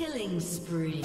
Killing spree.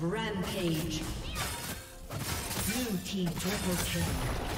Rampage. Blue team double kill.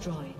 Destroyed.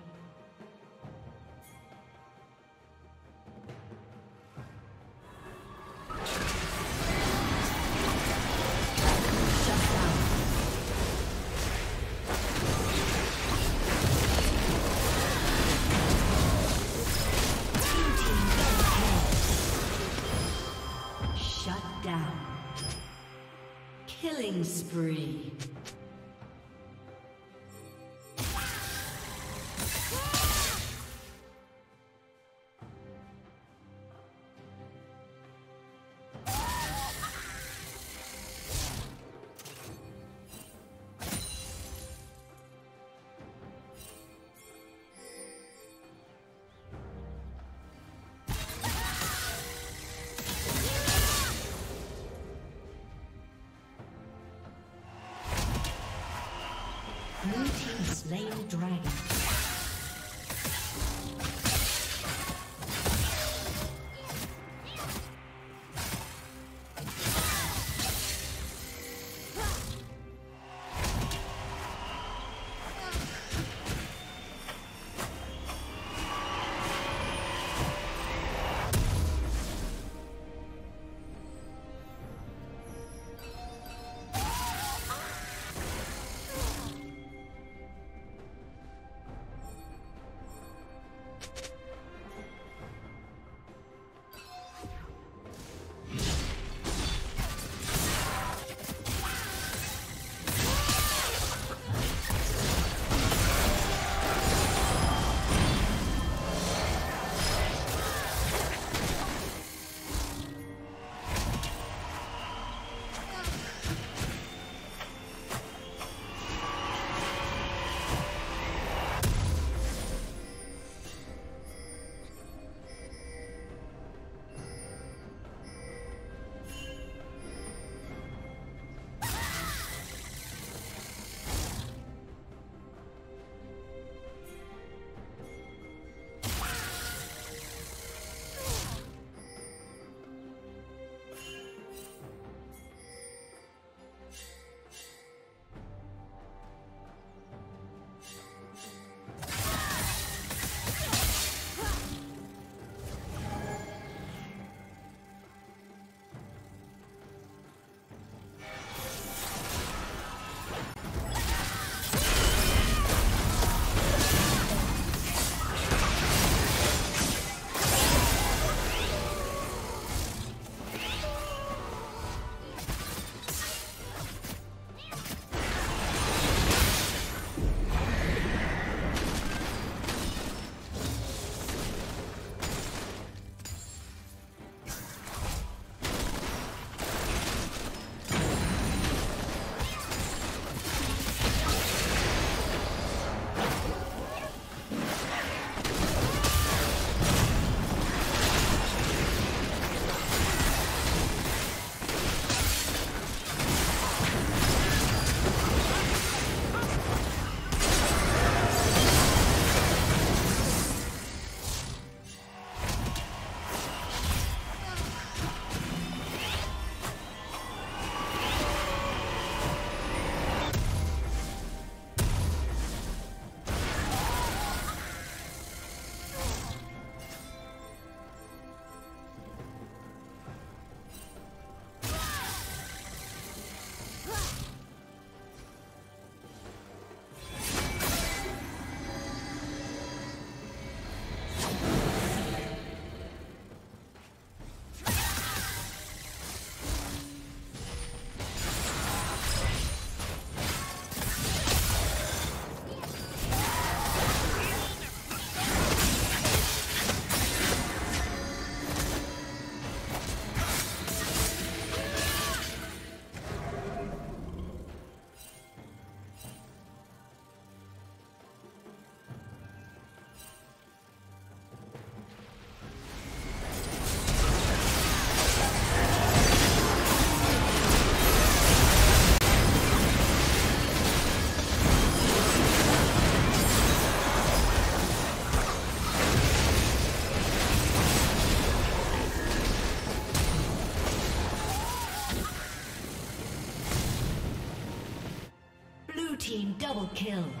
Kill.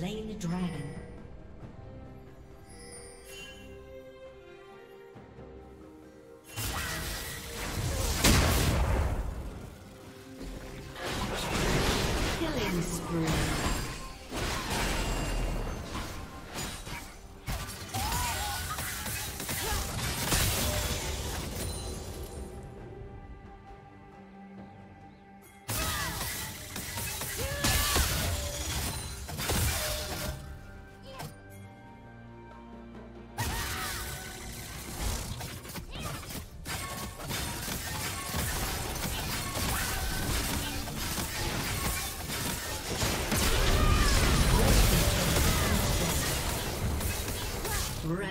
Slain the dragon.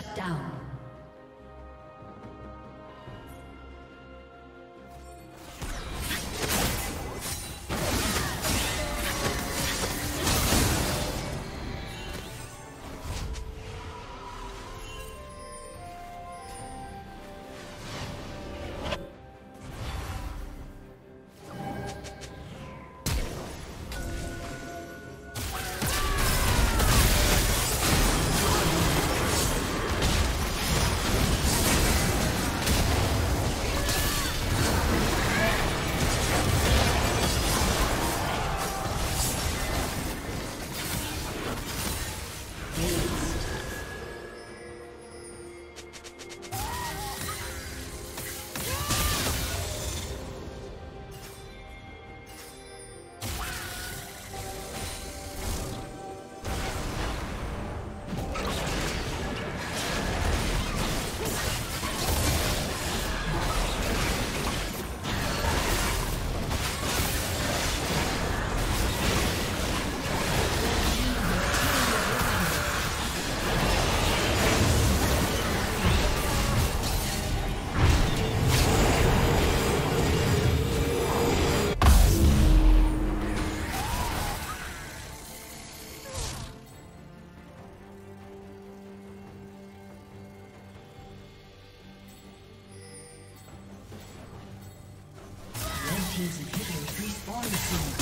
Shut down. Turret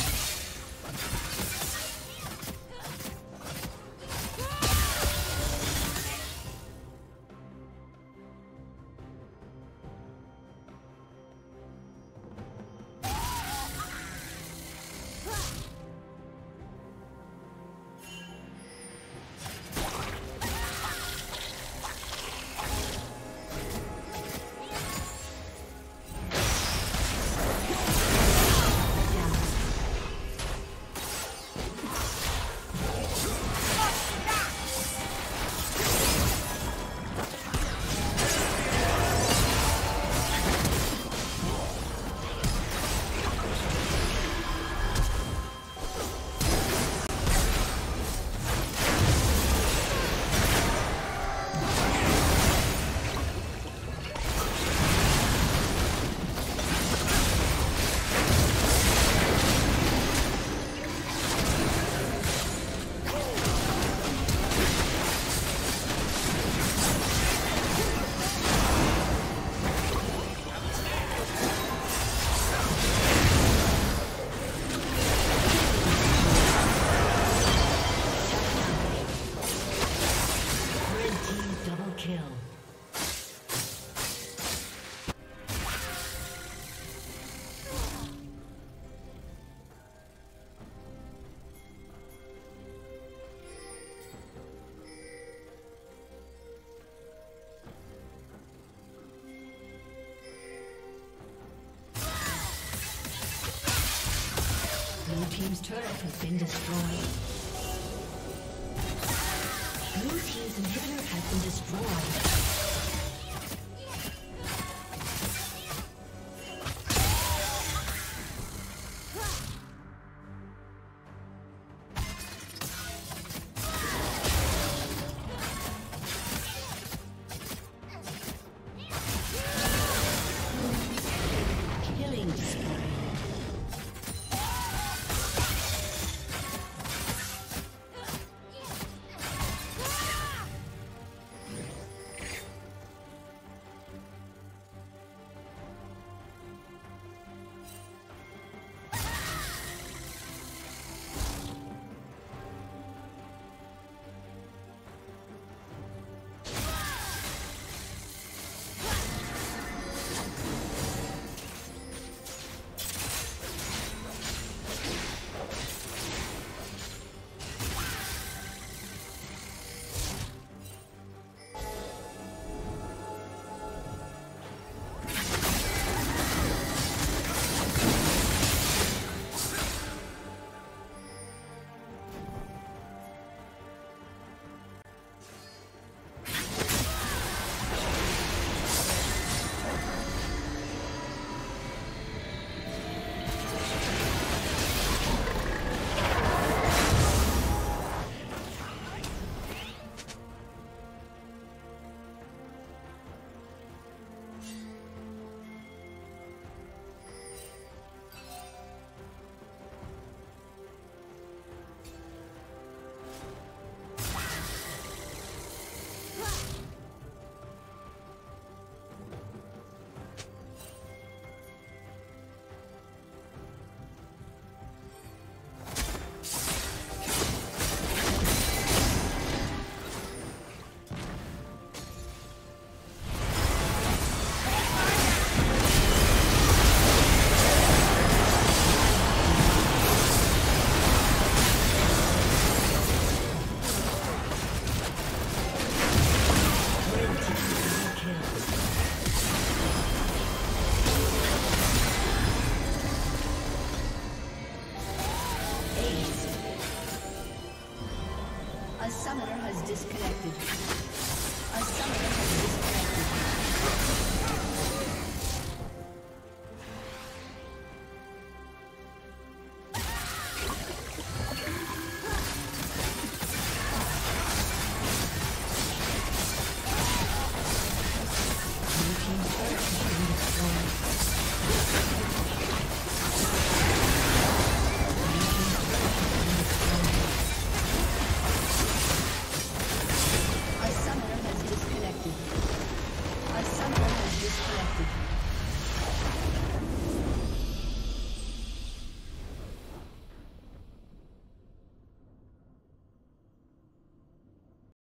destroyed.